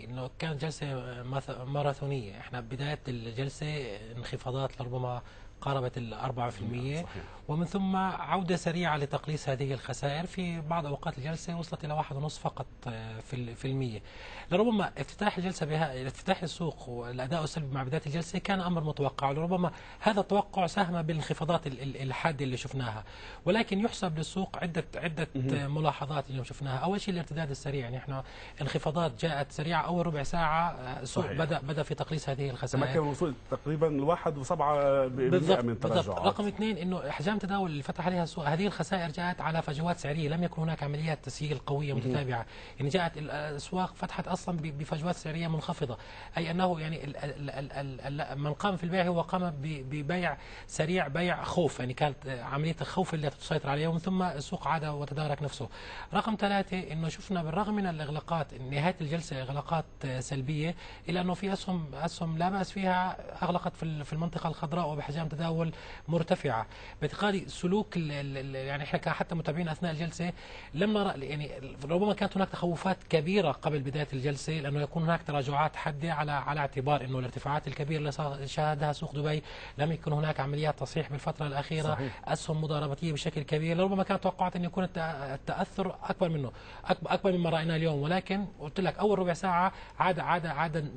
يعني إنه كانت جلسة ماراثونية. إحنا بداية الجلسة انخفاضات لربما قاربت ال 4% ومن ثم عودة سريعة لتقليص هذه الخسائر في بعض أوقات الجلسة وصلت إلى 1.5 فقط آه، في في المية. لربما افتتاح الجلسة بها افتتاح السوق والأداء السلبي مع بداية الجلسة كان أمر متوقع لربما هذا التوقع ساهم بالانخفاضات الحادة اللي شفناها. ولكن يحسب للسوق عدة عدة ملاحظات اليوم شفناها. أول شيء الارتداد السريع يعني إحنا انخفاضات جاءت سريعة أول ربع ساعة آه، السوق بدأ بدأ في تقليص هذه الخسائر. كان وصول تقريبا الواحد وسبعة بالضبط من التراجعات رقم اثنين إنه احجام تداول اللي فتح عليها السوق هذه الخسائر جاءت على فجوات سعرية. لم يكن هناك عمليات تسييل قوية متتابعة. يعني جاءت الأسواق فتحت أصلا بفجوات سعرية منخفضة. أي أنه يعني من قام في البيع هو قام ببيع سريع بيع خوف. يعني كانت عملية الخوف اللي تسيطر عليه ومن ثم السوق عاد وتدارك نفسه. رقم ثلاثة إنه شفنا بالرغم من الإغلاقات نهاية الجلسة إغلاقات سلبية الا أنه في أسهم أسهم لا بأس فيها أغلقت في المنطقة الخضراء وبحجام تداول مرتفعة. باعتقادي سلوك يعني إحنا حتى متابعين أثناء الجلسة لم نرى يعني ربما كانت هناك تخوفات كبيرة قبل بداية الجلسة لأنه يكون هناك تراجعات حادة على على اعتبار إنه الارتفاعات الكبيرة اللي شاهدها سوق دبي لم يكن هناك عمليات تصحيح بالفترة الأخيرة صحيح. أسهم مضاربتيه بشكل كبير. لربما كانت توقعات إن يكون التأثر أكبر منه أكبر مما رأيناه اليوم. ولكن قلت لك أول ربع ساعة عاد عاد عاد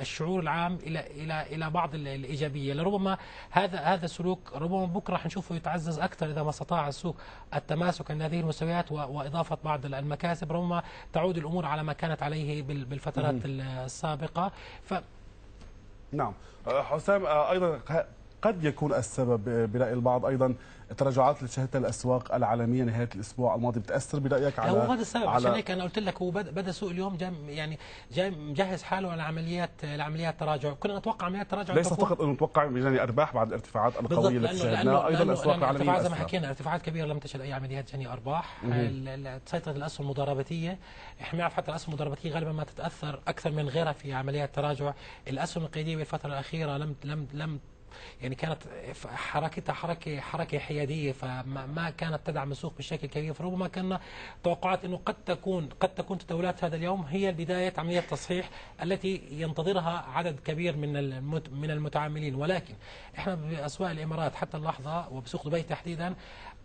الشعور العام إلى إلى إلى بعض الإيجابية. لربما هذا هذا السلوك ربما بكرة حنشوفه يتعزز أكثر إذا ما استطاع السوق التماسك عند هذه المستويات وإضافة بعض المكاسب. ربما تعود الأمور على ما كانت عليه بالفترات السابقة. ف نعم. حسام أيضا قد يكون السبب برأي البعض أيضا. التراجعات اللي شهدتها الأسواق العالمية نهاية الأسبوع الماضي بتأثر برأيك على هو هذا السبب. عشان هيك أنا قلت لك هو بدا السوق اليوم جاي يعني جاي مجهز حاله على عمليات لعمليات تراجع. كنا نتوقع عمليات تراجع ليس فقط أنه نتوقع يعني أرباح بعد الارتفاعات القوية اللي شهدناها أيضا الأسواق العالمية زي ما حكينا ارتفاعات كبيرة لم تشهد أي عمليات جني أرباح. سيطرة الأسهم المضاربتيه إحنا بنعرف حتى الأسهم المضاربتيه غالبا ما تتأثر أكثر من غيرها في عمليات تراجع. الأسهم القيادية بالفترة الأخيرة لم لم لم يعني كانت حركتها حركة حركة حيادية فما كانت تدعم السوق بشكل كبير. فربما كان توقعات أنه قد تكون قد تكون تداولات هذا اليوم هي بداية عملية تصحيح التي ينتظرها عدد كبير من من المتعاملين. ولكن إحنا بأسواق الإمارات حتى اللحظة وبسوق دبي تحديدا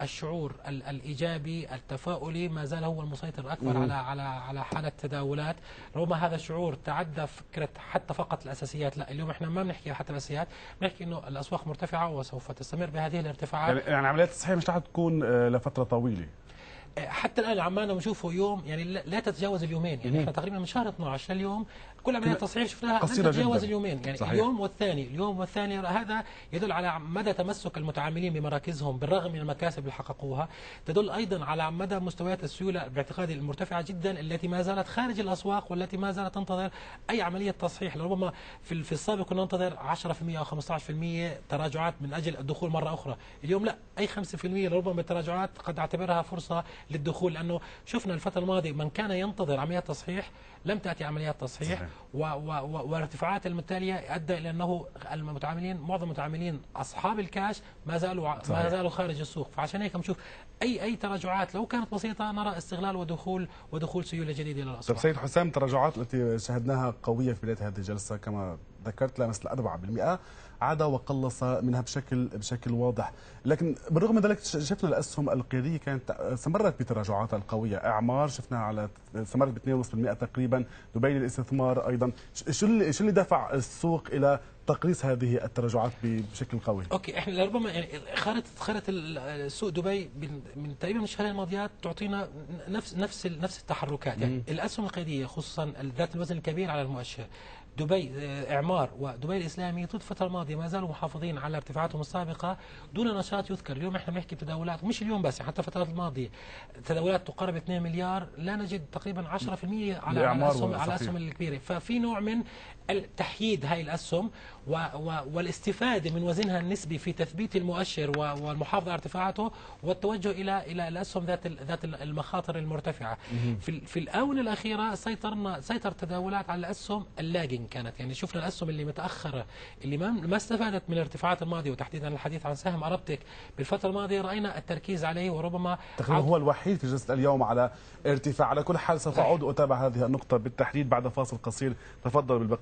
الشعور الإيجابي التفاؤلي ما زال هو المسيطر الأكبر على على على حالة التداولات. ربما هذا الشعور تعدى فكرة حتى فقط الأساسيات. لا اليوم إحنا ما بنحكي حتى الأساسيات بنحكي إنه الأسواق مرتفعة وسوف تستمر بهذه الارتفاعات. يعني, يعني عمليات التصحيح مش رح تكون آه، لفترة طويلة. حتى الآن عمالنا بنشوفه يوم يعني لا تتجاوز اليومين يعني إحنا تقريبا من شهر 12 لليوم كل عمليات التصحيح شفناها لن تتجاوز اليومين يعني صحيح. اليوم والثاني اليوم والثاني هذا يدل على مدى تمسك المتعاملين بمراكزهم بالرغم من المكاسب اللي حققوها. تدل أيضا على مدى مستويات السيولة باعتقادي المرتفعة جدا التي ما زالت خارج الأسواق والتي ما زالت تنتظر أي عملية تصحيح. لربما في في السابق كنا ننتظر 10% أو 15% تراجعات من أجل الدخول مرة أخرى. اليوم لا أي 5% لربما التراجعات قد أعتبرها فرصة للدخول لأنه شفنا الفترة الماضية من كان ينتظر عمليات تصحيح لم تأتي عمليات تصحيح صحيح. والارتفاعات المتالية أدى إلى أنه المتعاملين معظم المتعاملين أصحاب الكاش ما زالوا صحيح. ما زالوا خارج السوق فعشان هيك بنشوف أي أي تراجعات لو كانت بسيطة نرى استغلال ودخول ودخول سيولة جديدة إلى الاسواق. طيب سيد حسام التراجعات التي شهدناها قوية في بداية هذه الجلسة كما ذكرت لمس 4% عاد وقلص منها بشكل بشكل واضح. لكن بالرغم من ذلك شفنا الأسهم القيادية كانت استمرت بتراجعاتها القوية. أعمار شفناها على استمرت ب 2.5% تقريبا. دبي للاستثمار أيضا. شو اللي شو اللي دفع السوق إلى تقليص هذه التراجعات بشكل قوي؟ أوكي إحنا لربما خارطه خارطه السوق دبي من تقريبا من الشهرين الماضيات تعطينا نفس نفس نفس التحركات. يعني الأسهم القيادية خصوصا ذات الوزن الكبير على المؤشر دبي آه، إعمار ودبي الإسلامي طول الفترة الماضية ما زالوا محافظين على ارتفاعاتهم السابقة دون نشاط يذكر. اليوم إحنا بنحكي تداولات مش اليوم بس حتى الفترات الماضية تداولات تقارب 2 مليار لا نجد تقريبا 10% على الأسهم على الأسهم الكبيرة. ففي نوع من تحييد هاي الأسهم و و والاستفادة من وزنها النسبي في تثبيت المؤشر والمحافظة على ارتفاعاته والتوجه إلى إلى الأسهم ذات ذات المخاطر المرتفعة. في, في الآونة الأخيرة سيطرنا سيطر تداولات على الأسهم ال lagging lagging كانت. يعني شفنا الأسهم اللي متأخرة اللي ما ما استفادت من الارتفاعات الماضية وتحديدا الحديث عن سهم أرابتك. بالفترة الماضية رأينا التركيز عليه وربما تقريبا هو الوحيد في جلسة اليوم على ارتفاع. على كل حال سوف أعود وأتابع هذه النقطة بالتحديد بعد فاصل قصير. تفضل بالبقاء